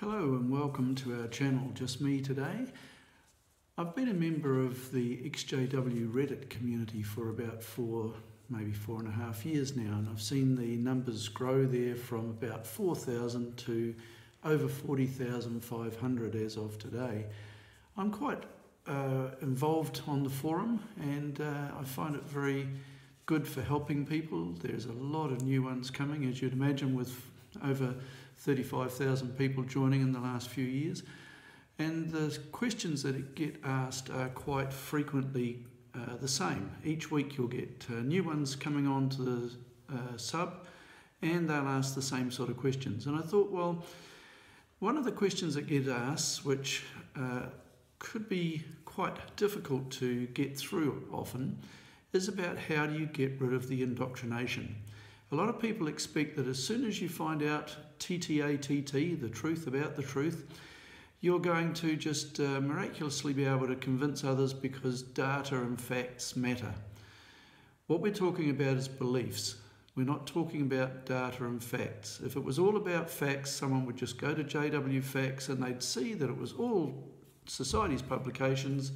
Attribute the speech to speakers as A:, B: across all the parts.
A: Hello and welcome to our channel, Just Me Today. I've been a member of the XJW Reddit community for about four, maybe four and a half years now, and I've seen the numbers grow there from about 4,000 to over 40,500 as of today. I'm quite uh, involved on the forum and uh, I find it very good for helping people. There's a lot of new ones coming, as you'd imagine, with over 35,000 people joining in the last few years. And the questions that get asked are quite frequently uh, the same. Each week you'll get uh, new ones coming on to the uh, sub and they'll ask the same sort of questions. And I thought, well, one of the questions that get asked, which uh, could be quite difficult to get through often, is about how do you get rid of the indoctrination. A lot of people expect that as soon as you find out TTATT, the truth about the truth, you're going to just uh, miraculously be able to convince others because data and facts matter. What we're talking about is beliefs. We're not talking about data and facts. If it was all about facts, someone would just go to JW Facts and they'd see that it was all society's publications,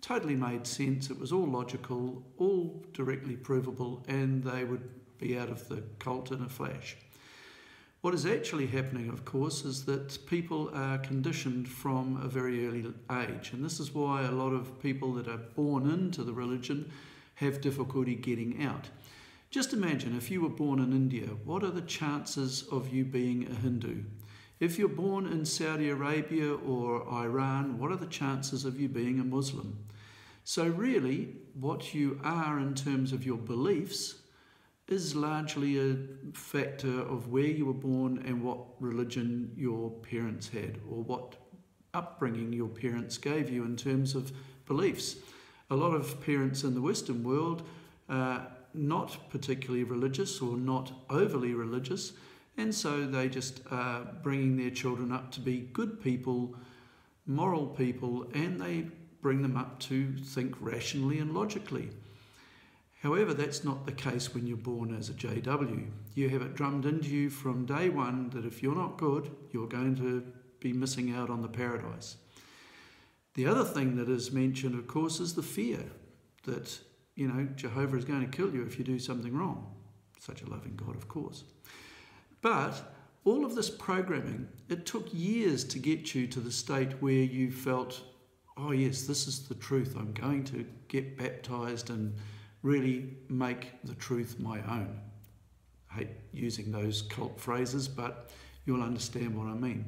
A: totally made sense, it was all logical, all directly provable, and they would be out of the cult in a flash. What is actually happening, of course, is that people are conditioned from a very early age, and this is why a lot of people that are born into the religion have difficulty getting out. Just imagine if you were born in India, what are the chances of you being a Hindu? If you're born in Saudi Arabia or Iran, what are the chances of you being a Muslim? So, really, what you are in terms of your beliefs is largely a factor of where you were born and what religion your parents had or what upbringing your parents gave you in terms of beliefs. A lot of parents in the Western world are not particularly religious or not overly religious, and so they just are bringing their children up to be good people, moral people, and they bring them up to think rationally and logically. However, that's not the case when you're born as a JW. You have it drummed into you from day one that if you're not good, you're going to be missing out on the paradise. The other thing that is mentioned, of course, is the fear that, you know, Jehovah is going to kill you if you do something wrong. Such a loving God, of course. But all of this programming, it took years to get you to the state where you felt, oh, yes, this is the truth. I'm going to get baptized and really make the truth my own. I hate using those cult phrases, but you'll understand what I mean.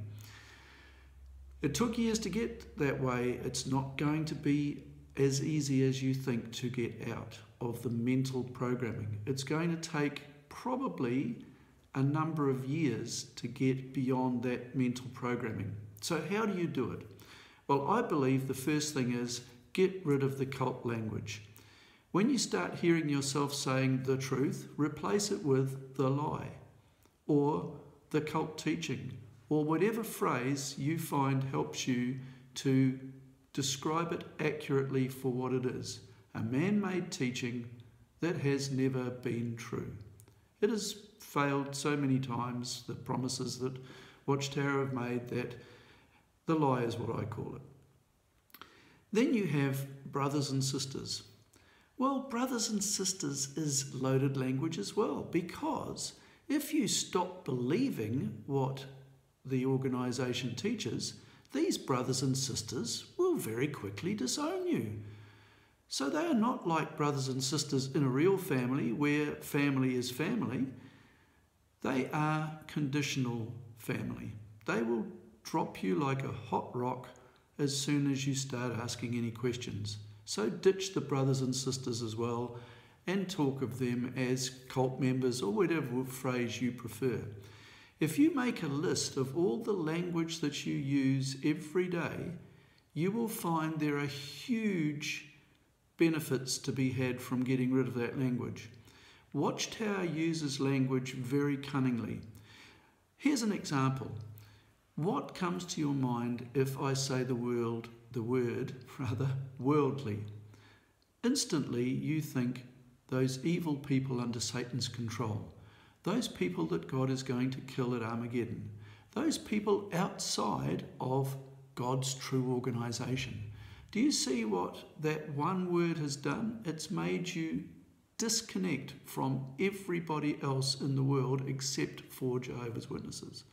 A: It took years to get that way. It's not going to be as easy as you think to get out of the mental programming. It's going to take probably a number of years to get beyond that mental programming. So, how do you do it? Well, I believe the first thing is get rid of the cult language. When you start hearing yourself saying the truth, replace it with the lie or the cult teaching or whatever phrase you find helps you to describe it accurately for what it is a man made teaching that has never been true. It has failed so many times, the promises that Watchtower have made, that the lie is what I call it. Then you have brothers and sisters. Well, brothers and sisters is loaded language as well because if you stop believing what the organisation teaches, these brothers and sisters will very quickly disown you. So they are not like brothers and sisters in a real family where family is family. They are conditional family. They will drop you like a hot rock as soon as you start asking any questions. So ditch the brothers and sisters as well and talk of them as cult members or whatever phrase you prefer. If you make a list of all the language that you use every day, you will find there are huge benefits to be had from getting rid of that language. Watchtower uses language very cunningly. Here's an example. What comes to your mind if I say the word the word, rather, worldly. Instantly, you think those evil people under Satan's control, those people that God is going to kill at Armageddon, those people outside of God's true organisation. Do you see what that one word has done? It's made you disconnect from everybody else in the world except for Jehovah's Witnesses.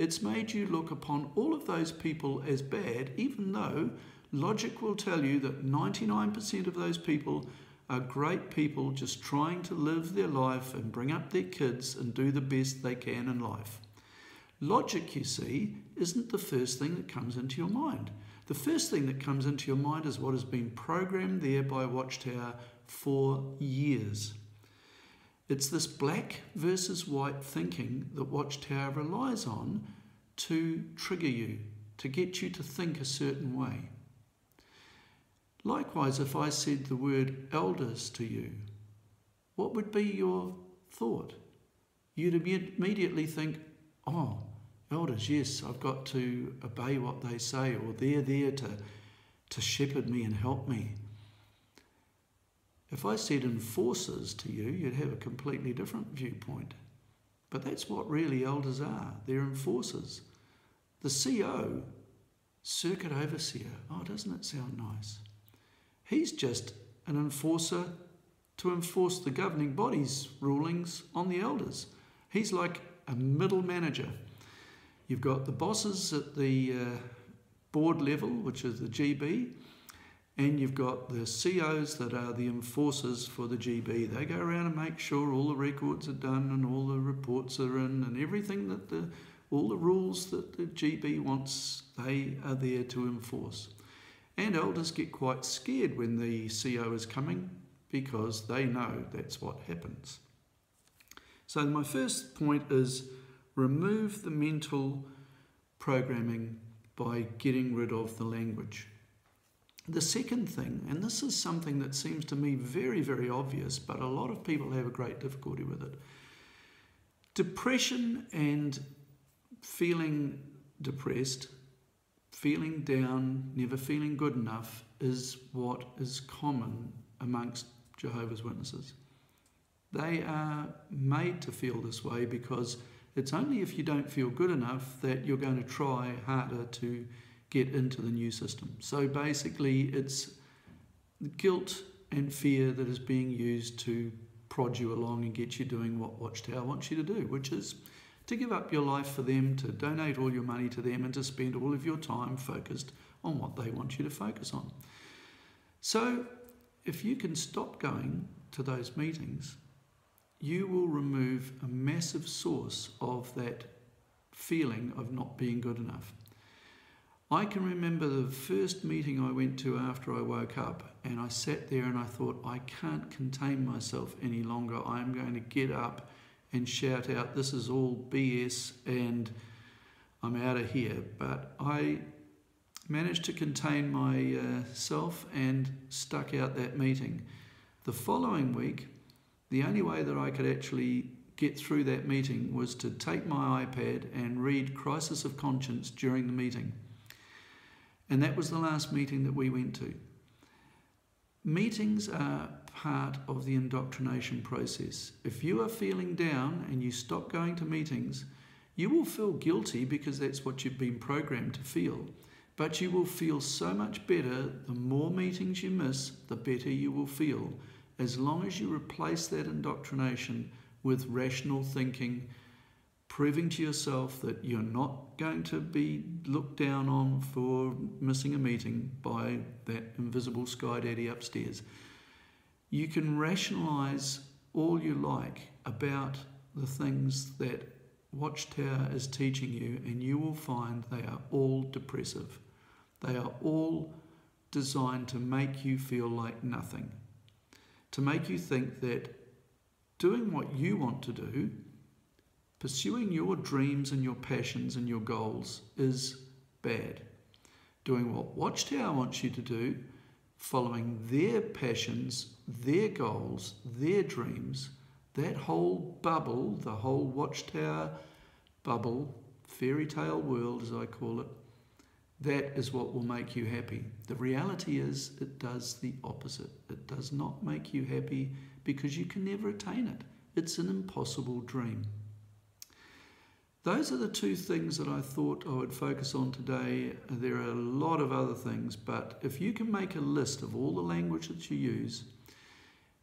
A: It's made you look upon all of those people as bad, even though logic will tell you that 99% of those people are great people just trying to live their life and bring up their kids and do the best they can in life. Logic, you see, isn't the first thing that comes into your mind. The first thing that comes into your mind is what has been programmed there by Watchtower for years. It's this black versus white thinking that Watchtower relies on to trigger you, to get you to think a certain way. Likewise, if I said the word elders to you, what would be your thought? You'd immediately think, oh, elders, yes, I've got to obey what they say, or they're there to, to shepherd me and help me. If I said enforcers to you, you'd have a completely different viewpoint. But that's what really elders are they're enforcers. The CO, circuit overseer, oh, doesn't it sound nice? He's just an enforcer to enforce the governing body's rulings on the elders. He's like a middle manager. You've got the bosses at the uh, board level, which is the GB, and you've got the COs that are the enforcers for the GB. They go around and make sure all the records are done and all the reports are in and everything that the all the rules that the GB wants, they are there to enforce. And elders get quite scared when the CO is coming because they know that's what happens. So, my first point is remove the mental programming by getting rid of the language. The second thing, and this is something that seems to me very, very obvious, but a lot of people have a great difficulty with it. Depression and feeling depressed feeling down, never feeling good enough is what is common amongst Jehovah's Witnesses. They are made to feel this way because it's only if you don't feel good enough that you're going to try harder to get into the new system. So basically, it's guilt and fear that is being used to prod you along and get you doing what Watchtower wants you to do, which is to give up your life for them, to donate all your money to them, and to spend all of your time focused on what they want you to focus on. So, if you can stop going to those meetings, you will remove a massive source of that feeling of not being good enough. I can remember the first meeting I went to after I woke up, and I sat there and I thought, I can't contain myself any longer. I'm going to get up and shout out, This is all BS and I'm out of here. But I managed to contain myself and stuck out that meeting. The following week, the only way that I could actually get through that meeting was to take my iPad and read Crisis of Conscience during the meeting. And that was the last meeting that we went to. Meetings are part of the indoctrination process. If you are feeling down and you stop going to meetings, you will feel guilty because that's what you've been programmed to feel. But you will feel so much better the more meetings you miss, the better you will feel, as long as you replace that indoctrination with rational thinking, proving to yourself that you're not going to be looked down on for missing a meeting by that invisible sky daddy upstairs. You can rationalize all you like about the things that Watchtower is teaching you, and you will find they are all depressive. They are all designed to make you feel like nothing, to make you think that doing what you want to do, pursuing your dreams and your passions and your goals is bad. Doing what Watchtower wants you to do, following their passions, their goals, their dreams, that whole bubble, the whole watchtower bubble, fairy tale world as I call it, that is what will make you happy. The reality is, it does the opposite. It does not make you happy because you can never attain it. It's an impossible dream. Those are the two things that I thought I would focus on today. There are a lot of other things, but if you can make a list of all the language that you use,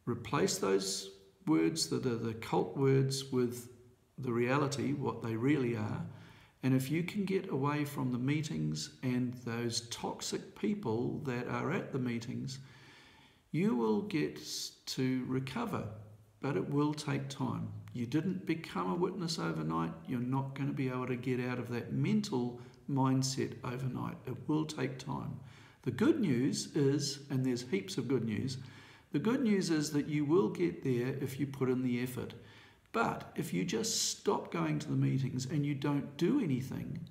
A: replace those words that are the cult words with the reality, what they really are, and if you can get away from the meetings and those toxic people that are at the meetings, you will get to recover, but it will take time. You didn't become a witness overnight. You're not going to be able to get out of that mental mindset overnight. It will take time. The good news is, and there's heaps of good news, the good news is that you will get there if you put in the effort. But if you just stop going to the meetings and you don't do anything,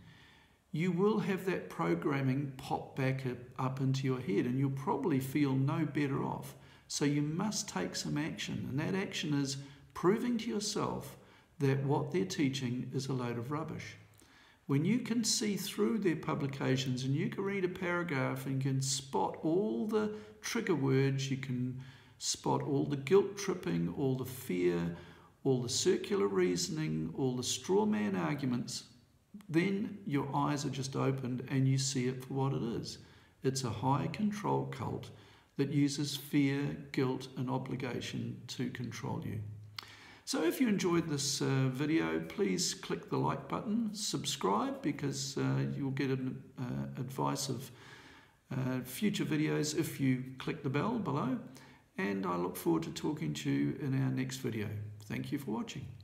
A: you will have that programming pop back up into your head and you'll probably feel no better off. So you must take some action, and that action is proving to yourself that what they're teaching is a load of rubbish. When you can see through their publications and you can read a paragraph and can spot all the trigger words, you can spot all the guilt tripping, all the fear, all the circular reasoning, all the straw man arguments, then your eyes are just opened and you see it for what it is. It's a high control cult that uses fear, guilt, and obligation to control you. So if you enjoyed this uh, video, please click the like button, subscribe because uh, you'll get an, uh, advice of uh, future videos if you click the bell below. And I look forward to talking to you in our next video. Thank you for watching.